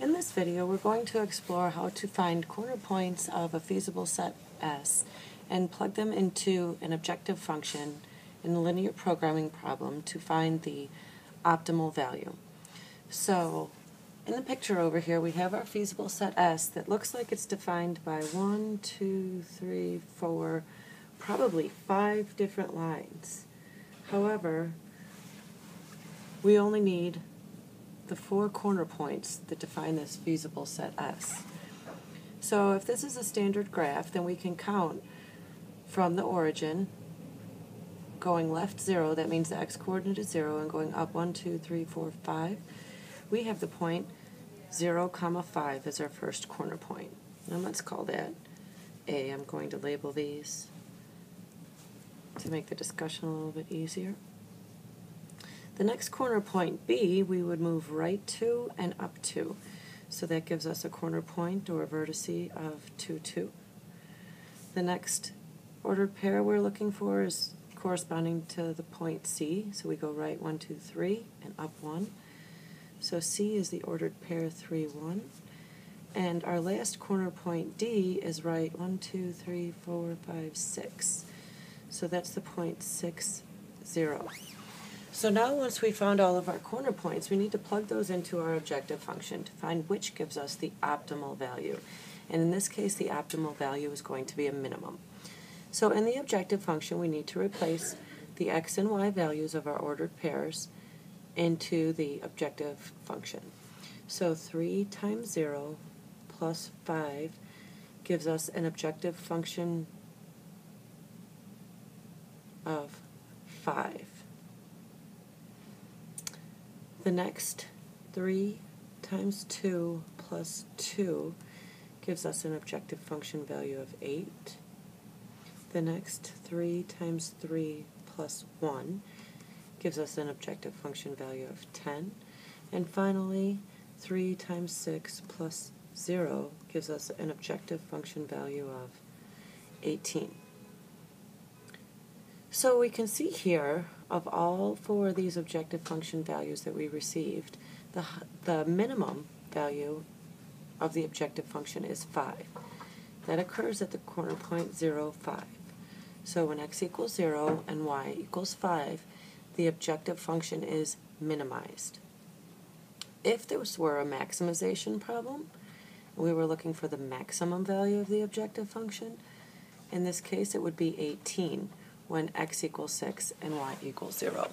In this video, we're going to explore how to find corner points of a feasible set S and plug them into an objective function in a linear programming problem to find the optimal value. So, in the picture over here, we have our feasible set S that looks like it's defined by one, two, three, four, probably five different lines. However, we only need the four corner points that define this feasible set S. So if this is a standard graph, then we can count from the origin, going left 0, that means the x-coordinate is 0, and going up one, two, three, four, five. we have the point 0, comma 5 as our first corner point. And let's call that A. I'm going to label these to make the discussion a little bit easier. The next corner point B, we would move right to and up to. So that gives us a corner point or a vertice of 2, 2. The next ordered pair we're looking for is corresponding to the point C. So we go right 1, 2, 3, and up 1. So C is the ordered pair 3, 1. And our last corner point D is right 1, 2, 3, 4, 5, 6. So that's the point 6, 0. So now once we found all of our corner points, we need to plug those into our objective function to find which gives us the optimal value. And in this case, the optimal value is going to be a minimum. So in the objective function, we need to replace the x and y values of our ordered pairs into the objective function. So 3 times 0 plus 5 gives us an objective function of 5. The next 3 times 2 plus 2 gives us an objective function value of 8. The next 3 times 3 plus 1 gives us an objective function value of 10. And finally, 3 times 6 plus 0 gives us an objective function value of 18. So we can see here of all four of these objective function values that we received, the, the minimum value of the objective function is 5. That occurs at the corner point 0, 5. So when x equals 0 and y equals 5, the objective function is minimized. If this were a maximization problem, we were looking for the maximum value of the objective function, in this case it would be 18 when x equals 6 and y equals 0.